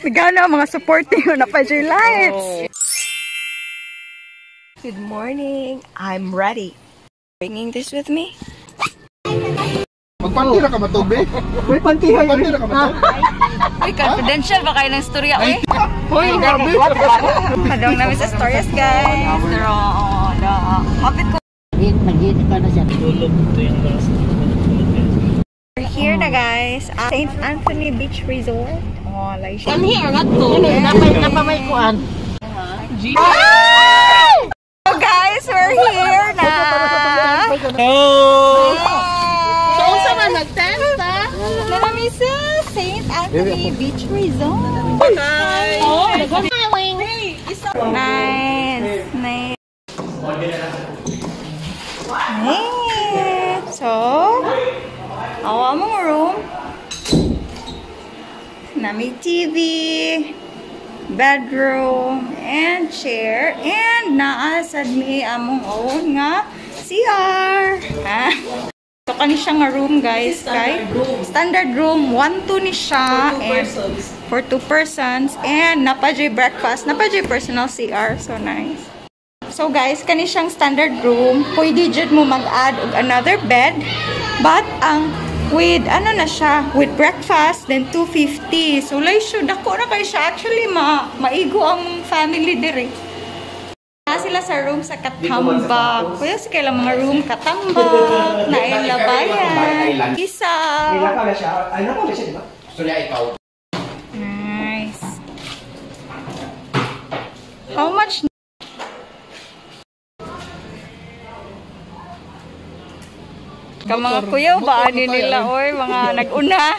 Nagana mga supporting na pa your lights. Good morning. I'm ready. Bringing this with me. Magpantira ka matubig? May pantira Magpantira ka matubig? Uy, confidential ba kayo ng storya? Uy, Hoy, grabe! Padong namin sa stories, guys. Pero, oh, the outfit ko. We're here na, guys. At St. Anthony Beach Resort. Oh, like siya. Napamay kuan. So, guys, we're here na. Oh! So, unsa man nag-tent ta? Na namin sa St. Anthony Beach Resort. Oh, nagawing. Nice. Nice. Nice. Nami TV, bedroom, and chair, and naasad mi among own nga CR. Ha? So, kani siya nga room, guys. Kay standard room. 1-2 ni siya. And for two persons. And napajay breakfast. Napajay personal CR. So, nice. So, guys, kani siyang standard room. Pwede dyan mo mag-add og another bed. But, ang with, ano na siya, with breakfast, then 250. So, like, sure, dako na kayo siya. Actually, ma maigo ang family dire. Na sila sa room sa Katambak. Kuya, sa kailang mga room Katambak, na Labayan, Kisa. na siya. Ay, na siya, di ba? Surya, ikaw. Nice. How much? Ka mga kuya, ba ani nila oy, mga nag-una.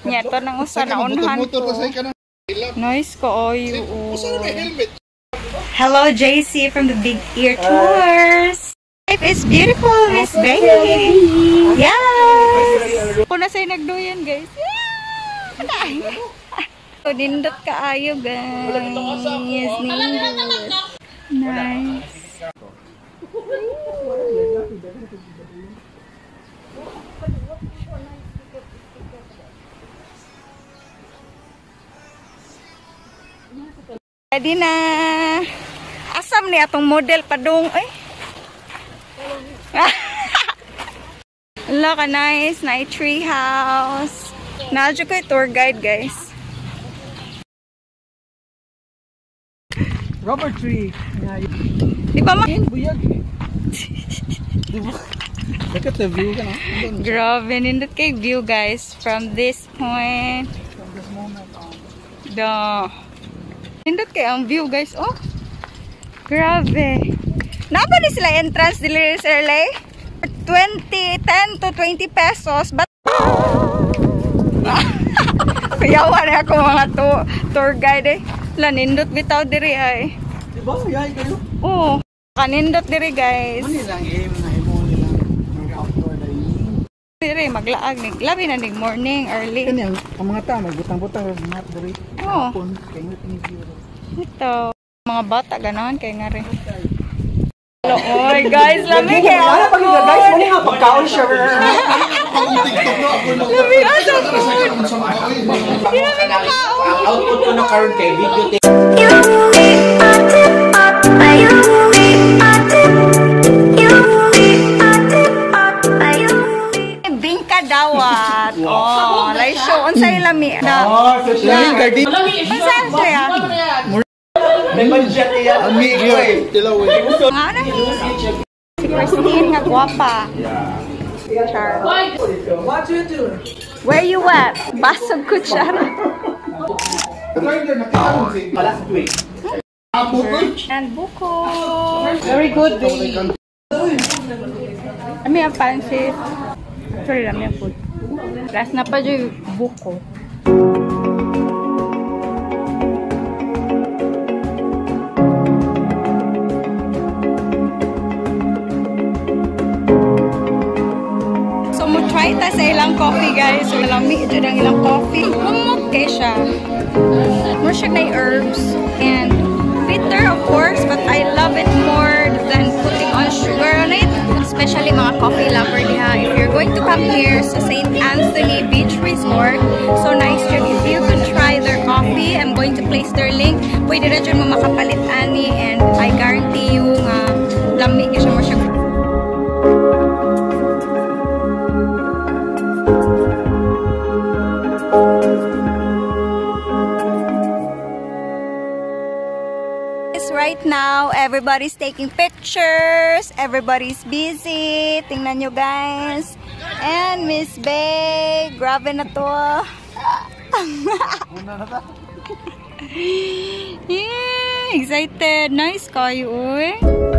Nya to nang usa na unhan Motor ko. oy. Hello JC from the Big Ear Tours. Life is beautiful, Miss Baby. Yes. Ako na sa'yo nagduyan, guys. Yeah. Nindot kaayo, guys. Nindot. Nice. Ready na. Asam ni atong model padung. Ay. Look, nice. Night tree house. Nadyo ko tour guide, guys. Rubber tree. Di ba ma? Buyag. Look at the view. Grabe, nindot kay view, guys. From this point. From this moment on. The... Nindot kay ang view, guys. Oh. Grabe. Napa ni sila entrance dili Sir Lay? 20, 10 to 20 pesos. But... Kuyawa na ako mga to, tour guide eh. Lanindot bitaw diri ay. Di ba? Yay kayo. Oo. Kanindot diri guys. Ano nilang aim na imo nila? Mag-outdoor na yun. Diri maglaag nig labi na nig morning early. Kani ang ang mga tao magbutang-butang mat diri. Oo. Ni. Ito. Mga bata ganahan kay nga rin. Hello, oy guys, labi kay ako. guys, mali nga pagkaon siya. Labi asa ko. Na makaon. Ang output ko na karon kay video tape. Unsay lami na. Lamin garden. Unsa siya? May budget. Ami gyud. Tilaw eh. Nga na ni. Si Christine nga gwapa. Char. What you do? Where you at? Amo ko. And buko. Very good, baby. Ami ang pansit. Sorry, lami ang food. Last na pa dyan buko. So, mo try ta sa ilang coffee, guys. So, lami dyan ang ilang coffee. Humok kay siya. More siya na herbs. And bitter, of course, but I love it more putting on sugar on it. Especially mga coffee lover diha. If you're going to come here sa St. Anthony Beach Resort. So nice yun. If you could try their coffee, I'm going to place their link. Pwede na dyan mo makapalit ani and I guarantee you nga lamig siya mo siya right now, everybody's taking pictures. Everybody's busy. Tingnan nyo, guys. And Miss Bay, grabe na to. yeah, excited. Nice kayo, uy. Moni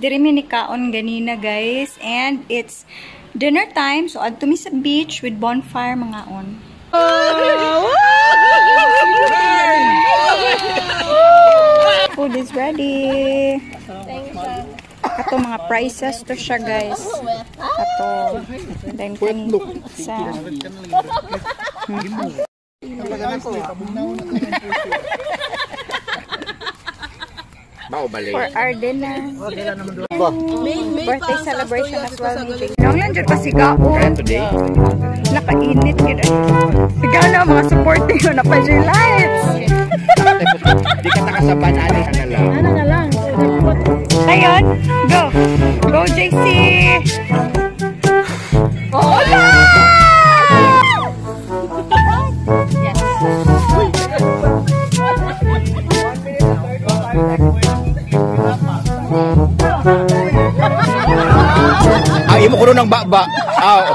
Diri mi ni kaon ganina guys. And it's dinner time. So adto mi sa beach with bonfire mga on. Food is ready. Ato mga prices to siya guys. Ato. Then kani sa Bao balik. for our dinner. Birthday celebration as well ni Jake. Nang lang dyan kasi kaon. Today? Nakainit kita. Ikaw na mga supporting ko na pa dyan lights. Di ka nakasaban ani ka na lang. Ano na lang? Ayun, go. Go JC. Ng baba. Ah, oh.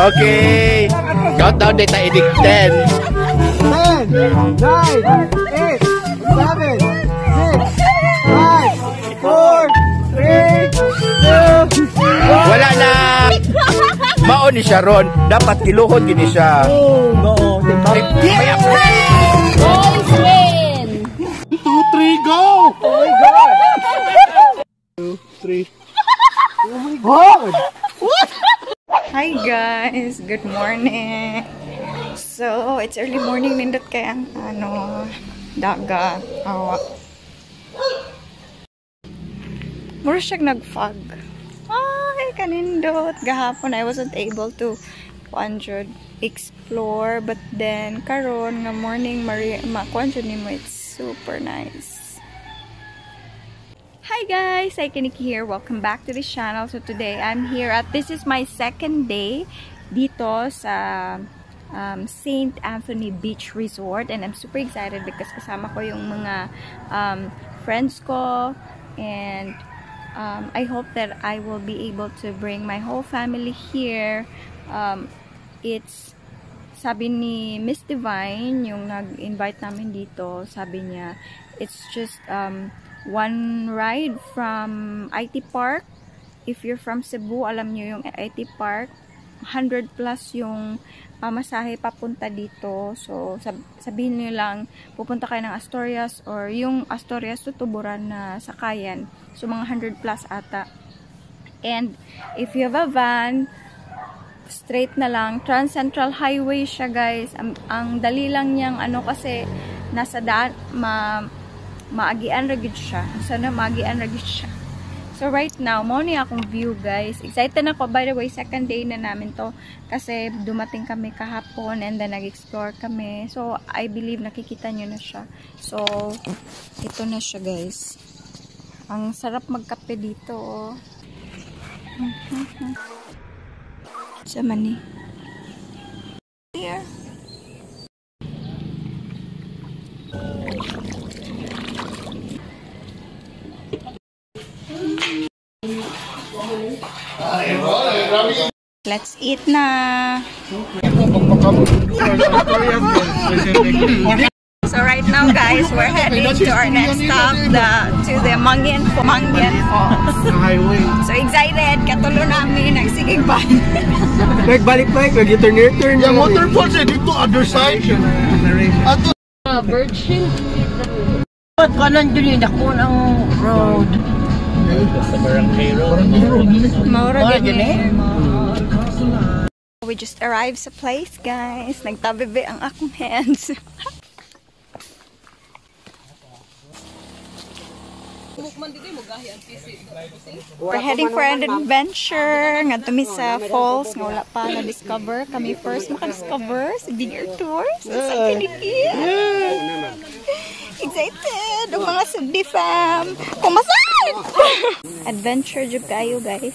Okay. Countdown data edik 10. Wala na. Maon ni Sharon. Dapat kiluhod gini siya. Oh, no. May, Hi guys, good morning. So, it's early morning nindot kay ang ano dagat. Awa. Mura siyag nag-fog. Ay, kanindot. Gahapon, I wasn't able to 100 explore. But then, karon nga morning, Maria, ma, ni mo, it's super nice. Hi guys, Aikeniki here. Welcome back to the channel. So today I'm here at this is my second day dito sa um, St. Anthony Beach Resort and I'm super excited because kasama ko yung mga um, friends ko and um, I hope that I will be able to bring my whole family here. Um, it's sabi ni Miss Divine, yung nag-invite namin dito, sabi niya, it's just um, one ride from IT Park. If you're from Cebu, alam nyo yung IT Park. 100 plus yung uh, masahe papunta dito. So, sab sabihin nyo lang, pupunta kayo ng Astorias or yung Astorias tutuburan na sakayan. So, mga 100 plus ata. And, if you have a van, straight na lang. Trans Central Highway siya, guys. Ang, ang dali lang niyang ano kasi nasa daan, ma, maagian ragid siya. Sana maagian ragid siya. So, right now, mo ni akong view, guys. Excited ako. By the way, second day na namin to. Kasi dumating kami kahapon and then nag-explore kami. So, I believe nakikita nyo na siya. So, ito na siya, guys. Ang sarap magkape dito, oh. Sa mani. Here. Let's eat na. So right now guys, we're heading to our next stop, the to the Mangyan, Mangyan Falls. So excited, katulo namin, nagsigig ba? Nagbalik balik, nag-turn near turn. Yung waterfall siya dito, other side. Ato, Uh, Virgin. Ba't kanan dyan yun? Ako ng road. Maura gani. We just arrived sa place, guys. Nagtabibi ang akong hands. We're heading for an adventure. Nga tumi sa falls. Nga wala pa na-discover. Kami first maka-discover sa dinner tour. Sa kinikit. Excited! Ang mga sudi fam. Kumasal! Adventure jud kayo, guys.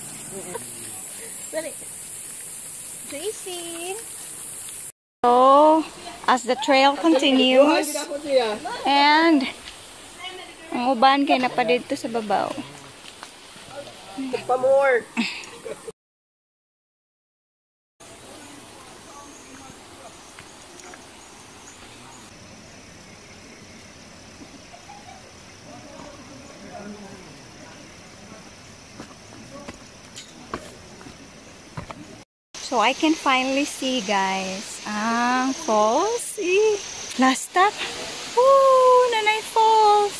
JC. So, as the trail continues, and ang uban kay na pa dito sa babaw. Pa more. So, I can finally see, guys, ang falls. See? Last stop. Woo! Nanay Falls.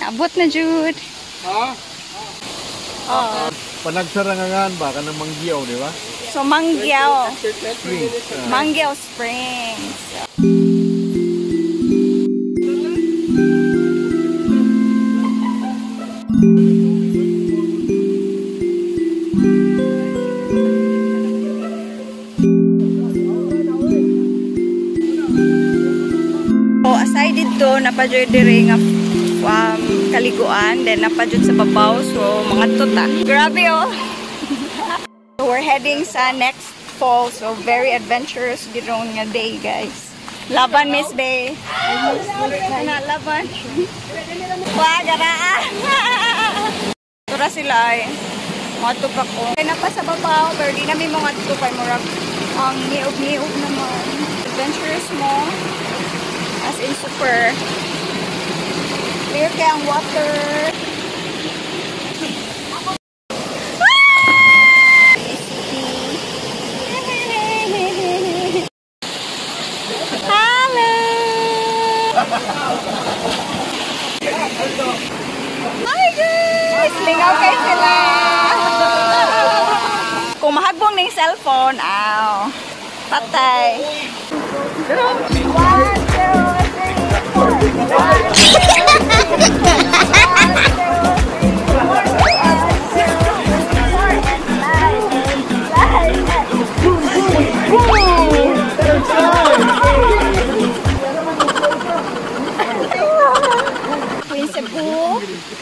Naabot na, Jude. ha? Oh. Panagsarangangan ba ka ng manggiyaw, di ba? So, Manggiao. Manggiao Springs. Dito, napadyoy dire nga um, kaliguan, then napadyoy sa babaw, so mga tuta. Grabe oh! So we're heading sa next fall. So very adventurous girong nga day, guys. Laban, Miss Bay. Ana, laban. Wah, garaa. Tura sila ay. Mga tupak ko. Na pa sa babaw, pero di namin mga tukay murag. Ang niog-niog naman. Adventurous mo. In super. Clear kaya ang water. Hello! Hi guys! Lingaw kayo sila! Kung mahagbong yung cellphone, aw. Patay. One,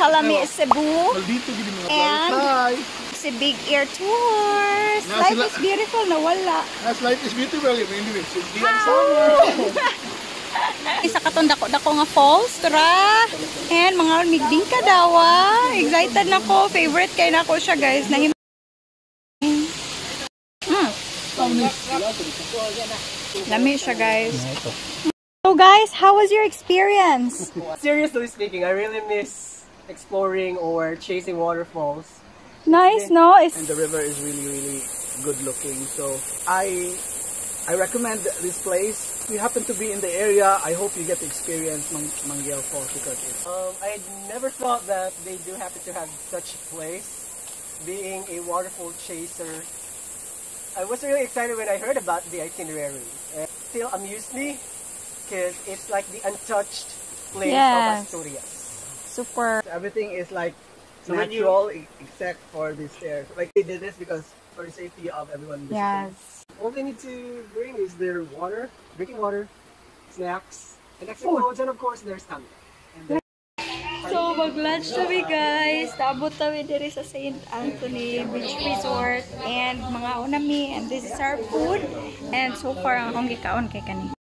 Kalami Cebu, and si Big Ear Tours. Life is beautiful, nawala. As life is beautiful, anyway. So, di Isa katong dako dako nga falls, tara. And mga migding ka daw ah. Excited na ko. Favorite kay na ko siya guys. Nahim mm. Lami siya guys. So guys, how was your experience? Seriously speaking, I really miss exploring or chasing waterfalls. Nice, no? It's and the river is really really good looking so i i recommend this place you happen to be in the area i hope you get to experience Mang- mangyal falls because it's Um, I never thought that they do happen to have such a place. Being a waterfall chaser, I was really excited when I heard about the itinerary. It still amused me because it's like the untouched place Yes. of Asturias. super. everything is like So when you- natural e- except for the stairs like they did this because for the safety of everyone in place. Yes. All they need to bring is their water, drinking water, snacks, and extra clothes, and of course their stamina. So, mag-lunch kami guys. Tabot kami diri sa St. Anthony Beach Resort. And mga unami. And this is our food. And so far, ang akong gikaon kay kani.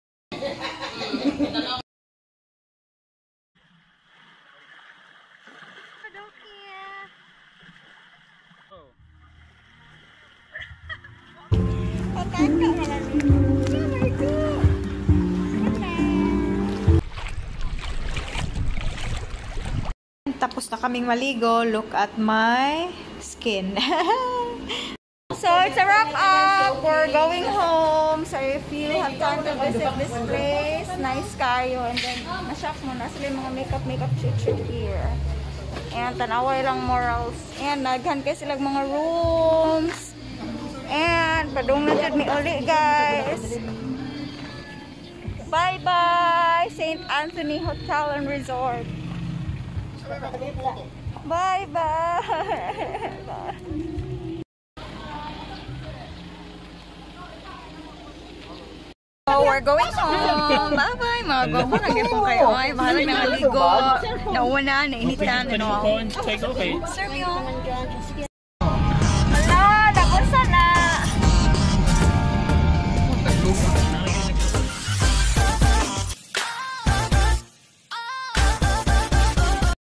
Tapos na kaming maligo. Look at my skin. so, it's a wrap up. We're going home. So, if you have time to visit this place, nice kayo. And then, na-shock mo na sila mga makeup, makeup, chit here. And tanaway lang morals. And naghan kayo silang mga rooms. And padung na jud mi uli guys. Bye-bye! St. Anthony Hotel and Resort. Bye-bye! So, we're going home. Bye-bye, mga gogo. Nag-ipon kayo. Ay, bahalang nangaligo. Nauna, nainitan, ano. Take okay. Serve you.